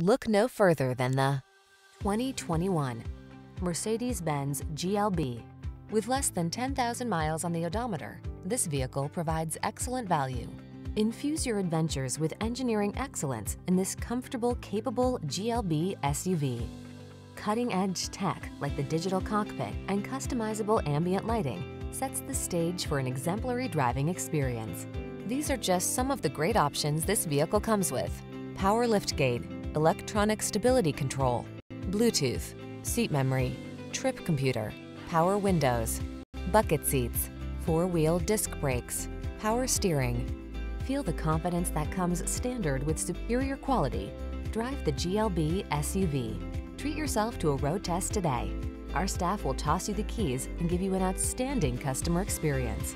Look no further than the 2021 Mercedes-Benz GLB. With less than 10,000 miles on the odometer, this vehicle provides excellent value. Infuse your adventures with engineering excellence in this comfortable, capable GLB SUV. Cutting-edge tech like the digital cockpit and customizable ambient lighting sets the stage for an exemplary driving experience. These are just some of the great options this vehicle comes with. Power liftgate, electronic stability control, Bluetooth, seat memory, trip computer, power windows, bucket seats, four-wheel disc brakes, power steering. Feel the confidence that comes standard with superior quality. Drive the GLB SUV. Treat yourself to a road test today. Our staff will toss you the keys and give you an outstanding customer experience.